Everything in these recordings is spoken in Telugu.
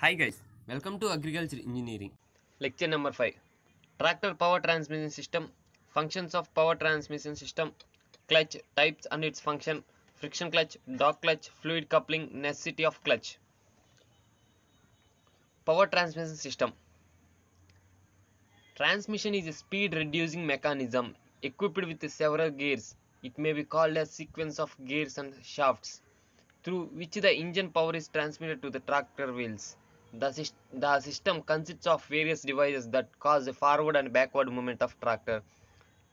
Hi guys, welcome to Agriculture Engineering. Lecture number 5 Tractor Power Transmission System Functions of Power Transmission System Clutch Types and its Function Friction Clutch Dog Clutch Fluid Coupling Necessity of Clutch Power Transmission System Transmission is a speed reducing mechanism equipped with several gears. It may be called a sequence of gears and shafts through which the engine power is transmitted to the tractor wheels. The, sys- the system consists of various devices that cause a forward and backward movement of tractor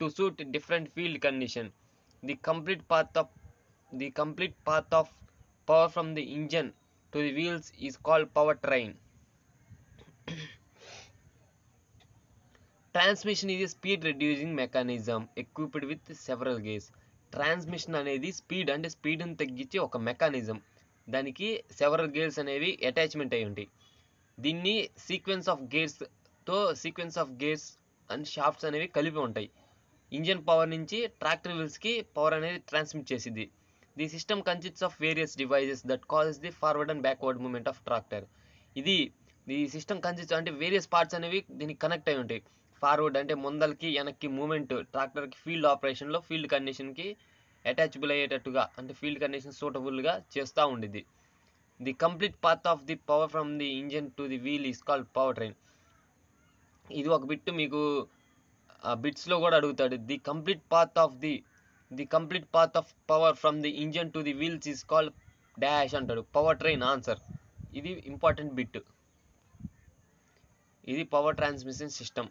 to suit different field condition. The complete path of the complete path of power from the engine to the wheels is called powertrain. Transmission ఇది speed reducing mechanism equipped with several gears transmission అనేది స్పీడ్ అంటే స్పీడ్ని తగ్గించే ఒక మెకానిజం దానికి సెవరల్ గేర్స్ అనేవి అటాచ్మెంట్ అయి ఉంటాయి దీన్ని sequence of గేర్స్తో sequence of gears and shafts అనేవి కలిపి ఉంటాయి. ఇంజన్ పవర్ నుంచి ట్రాక్టర్ వీల్స్కి పవర్ అనేది ట్రాన్స్మిట్ చేసింది the system consists of various devices that causes the forward and backward movement of tractor ఇది ఈ సిస్టమ్ కన్సిస్ట్ అంటే వేరియస్ పార్ట్స్ అనేవి దీనికి కనెక్ట్ అయి ఉంటాయి. ఫార్వర్డ్ అంటే ముందలకి వెనక్కి మూమెంట్ ట్రాక్టర్కి ఫీల్డ్ ఆపరేషన్లో ఫీల్డ్ కండిషన్కి అటాచబుల్ అయ్యేటట్టుగా అంటే ఫీల్డ్ కండిషన్ సూటబుల్గా చేస్తూ ఉండిద్ది. The complete path of the power from the engine to the wheel is called power train ఇది ఒక బిట్ మీకు బిట్స్లో కూడా అడుగుతాడు. The complete path of the the complete path of power from the engine to the wheels is called dash అంటాడు. పవర్ ట్రైన్ ఆన్సర్ ఇది ఇంపార్టెంట్ బిట్ ఇది power transmission system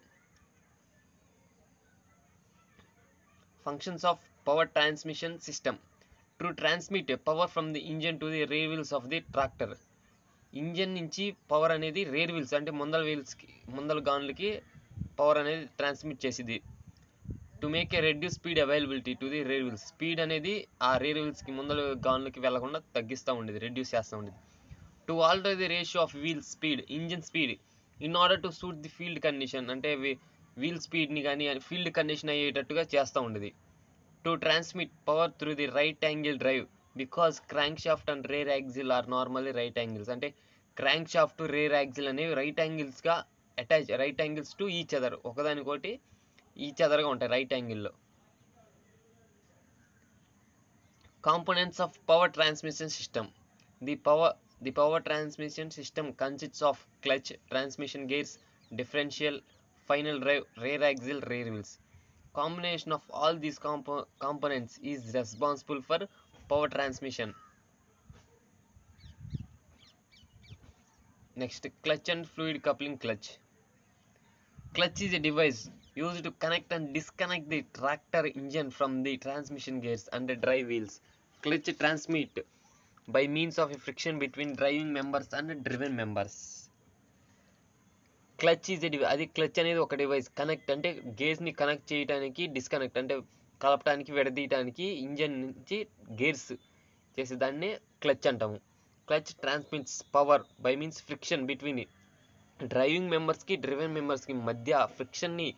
functions of power transmission system to transmit power from the engine to the rear wheels of the tractor engine నుంచి పవర్ అనేది రేర్ వీల్స్ అంటే ముందల వీల్స్కి ముందల గాన్లకి పవర్ అనేది ట్రాన్స్మిట్ చేసింది. To make a reduce speed availability to the rear wheels speed అనేది ఆ రేర్ వీల్స్కి ముందల గాన్లకి వెళ్ళకుండా తగ్గిస్తూ ఉండేది రెడ్యూస్ చేస్తూ ఉండేది. To alter the ratio of wheel speed engine speed in order to suit the field condition అంటే వీల్ స్పీడ్ని కానీ ఫీల్డ్ కండిషన్ అయ్యేటట్టుగా చేస్తూ ఉండేది. To transmit power through the right angle drive because crankshaft and rear axle are normally right angles అంటే క్రాంక్ షాఫ్ట్ రేర్ యాక్సిల్ అనేవి right యాంగిల్స్గా attach right angles to each other ఒకదానికోటి each అదర్గా ఉంటాయి రైట్ యాంగిల్లో components of power transmission system the power the power transmission system consists of clutch transmission gears differential final drive rear axle rear wheels Combination of all these compo- components is responsible for power transmission. Next, clutch and fluid coupling clutch. Clutch is a device used to connect and disconnect the tractor engine from the transmission gears and the drive wheels. Clutch transmit by means of a friction between driving members and driven members. Clutch is device అది క్లచ్ అనేది ఒక డివైస్. కనెక్ట్ అంటే గేర్స్ని కనెక్ట్ చేయడానికి డిస్కనెక్ట్ అంటే కలపడానికి విడదీయడానికి ఇంజన్ నుంచి గేర్స్ చేసే దాన్ని క్లచ్ అంటాము. Clutch transmits power by means friction between driving మెంబర్స్కి డ్రివెన్ మెంబర్స్కి మధ్య ఫ్రిక్షన్ని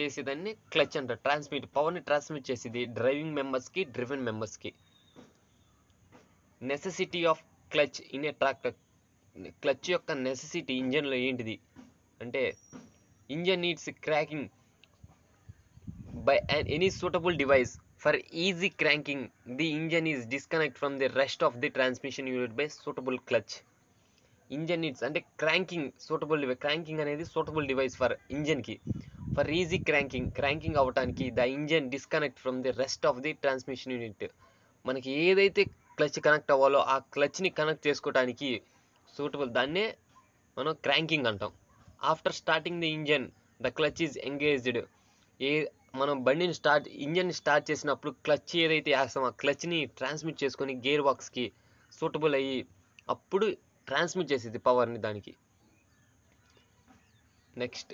చేసేదాన్ని క్లచ్ అంటారు ట్రాన్స్మిట్ పవర్ని ట్రాన్స్మిట్ చేసేది డ్రైవింగ్ మెంబర్స్కి డ్రివెన్ మెంబర్స్కి necessity of clutch in a tractor. Clutch యొక్క నెసెసిటీ ఇంజన్లో ఏంటిది? అంటే engine needs cracking by and any suitable device for easy cranking the engine is disconnect from the rest of the transmission unit by suitable clutch. Engine needs అంటే క్రాంకింగ్ సూటబుల్ డివైస్ క్రాంకింగ్ అనేది సూటబుల్ డివైస్ ఫర్ ఇంజన్కి. ఫర్ ఈజీ క్రాంకింగ్ క్రాంకింగ్ అవ్వడానికి the engine disconnect from the rest of the transmission unit. మనకి ఏదైతే క్లచ్ కనెక్ట్ అవ్వాలో ఆ క్లచ్ని కనెక్ట్ చేసుకోవడానికి సూటబుల్ దాన్నే మనం క్రాంకింగ్ అంటాం. After starting the engine the clutch is engaged a మనం బండిని స్టార్ట్ ఇంజన్ స్టార్ట్ చేసినప్పుడు క్లచ్ ఏదైతే వేస్తామో ఆ క్లచ్ని ట్రాన్స్మిట్ చేసుకొని గేర్ బాక్స్కి సూటబుల్ అయ్యి అప్పుడు ట్రాన్స్మిట్ చేసేది పవర్ని దానికి. Next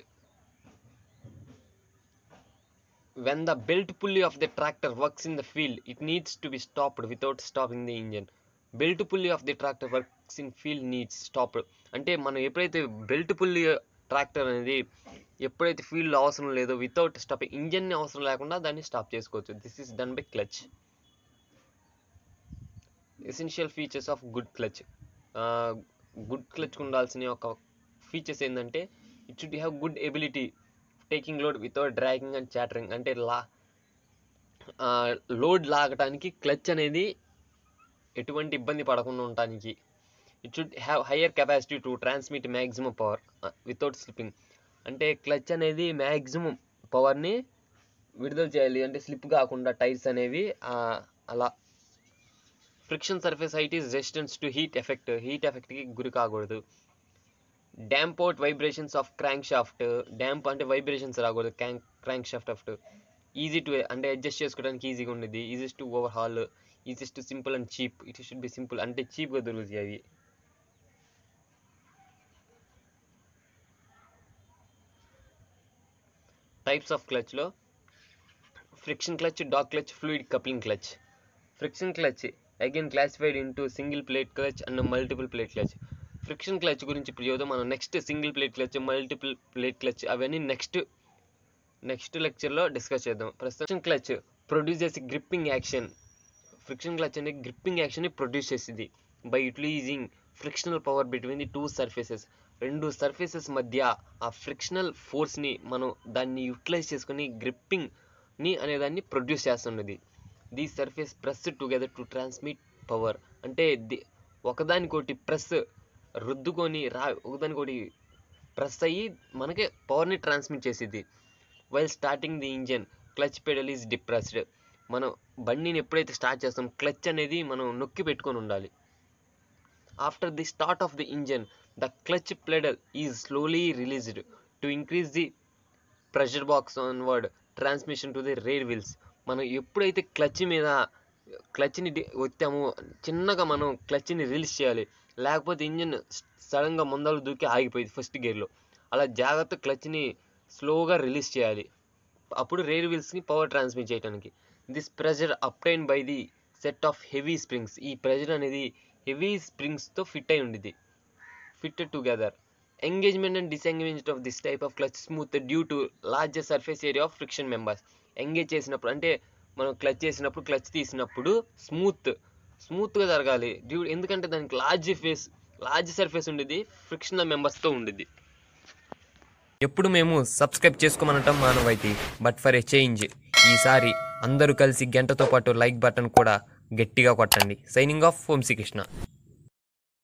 when the belt pulley of the tractor works in the field it needs to be stopped without stopping the engine belt pulley of the tractor works in field needs stopped అంటే మనం ఎప్పుడైతే బెల్ట్ పుల్లి ట్రాక్టర్ అనేది ఎప్పుడైతే ఫీల్డ్ అవసరం లేదో వితౌట్ స్టాప్ ఇంజన్ అవసరం లేకుండా దాన్ని స్టాప్ చేసుకోవచ్చు. This is done by clutch essential features of good clutch good clutch ఉండాల్సిన ఒక ఫీచర్స్ ఏంటంటే it should have good ability taking load without dragging and chattering అంటే లా లోడ్ లాగటానికి క్లచ్ అనేది ఎటువంటి ఇబ్బంది పడకుండా ఉండటానికి it should have higher capacity to transmit maximum power without slipping అంటే క్లచ్ అనేది మ్యాక్సిమం పవర్ని విడుదల చేయాలి. అంటే స్లిప్ కాకుండా టైర్స్ అనేవి అలా. Friction surface height is resistance to heat effect heat ఎఫెక్ట్కి గురి కాకూడదు. Damp out vibrations of crankshaft damp అంటే వైబ్రేషన్స్ రాకూడదు. Crank crankshaft of easy to అంటే అడ్జస్ట్ చేసుకోవడానికి ఈజీగా ఉండేది. Easy to overhaul easy to simple and cheap it should be simple అంటే చీప్గా దొరుకుతాయి అవి. Types of క్లచ్లో friction clutch dog clutch fluid coupling clutch friction clutch again classified into single plate clutch and multiple plate clutch friction clutch గురించి ఇప్పుడు చూద్దాం మనం next single plate clutch multiple plate clutch అవన్నీ నెక్స్ట్ నెక్స్ట్ లెక్చర్లో డిస్కస్ చేద్దాం. ప్రస్తుతం క్లచ్ ప్రొడ్యూస్ చేసే గ్రిప్పింగ్ యాక్షన్ ఫ్రిక్షన్ క్లచ్ అనేది గ్రిప్పింగ్ యాక్షన్ని ప్రొడ్యూస్ చేసింది by utilising frictional power between the two surfaces రెండు సర్ఫేసెస్ మధ్య ఆ ఫ్రిక్షనల్ ఫోర్స్ని మనం దాన్ని యూటిలైజ్ చేసుకొని గ్రిప్పింగ్ని అనేదాన్ని ప్రొడ్యూస్ చేస్తున్నది the surface press together to transmit power అంటే ది ఒకదానికోటి ప్రెస్ రుద్దుకొని రా ఒకదానికోటి ప్రెస్ అయ్యి మనకి పవర్ని ట్రాన్స్మిట్ చేసేది. While starting the engine clutch pedal is depressed మనం బండిని ఎప్పుడైతే స్టార్ట్ చేస్తాం క్లచ్ అనేది మనం నొక్కి పెట్టుకొని ఉండాలి. After the start of the engine the clutch pedal is slowly released to increase the pressure box onward transmission to the rear wheels మనం ఎప్పుడైతే క్లచ్ మీద క్లచ్ని వచ్చామో చిన్నగా మనం క్లచ్ని రిలీజ్ చేయాలి. లేకపోతే ఇంజిన్ సడన్గా ముందలు దూకి ఆగిపోయింది ఫస్ట్ గేర్లో అలా జాగ్రత్త క్లచ్ని స్లోగా రిలీజ్ చేయాలి. అప్పుడు రేర్ వీల్స్ని పవర్ ట్రాన్స్మిట్ చేయడానికి this pressure obtained by the set of heavy springs ఈ ప్రెజర్ అనేది హెవీ స్ప్రింగ్స్తో ఫిట్ అయి ఉండిద్ది. Fitted together. Engagement and disengagement of this type of clutch smooth due to larger surface area of friction members engage చేసినప్పుడు అంటే మనం క్లచ్ చేసినప్పుడు క్లచ్ తీసినప్పుడు స్మూత్ స్మూత్గా జరగాలి. డ్యూ ఎందుకంటే దానికి లార్జ్ ఫేస్ లార్జ్ సర్ఫేస్ ఉండేది ఫ్రిక్షనల్ మెంబర్స్తో ఉండేది. ఎప్పుడు మేము సబ్స్క్రైబ్ చేసుకోమనటం మానవైతే బట్ ఫర్ ఎ చేంజ్ ఈసారి అందరూ కలిసి గంటతో పాటు లైక్ బటన్ కూడా గట్టిగా కొట్టండి. Signing off Vamsikrishna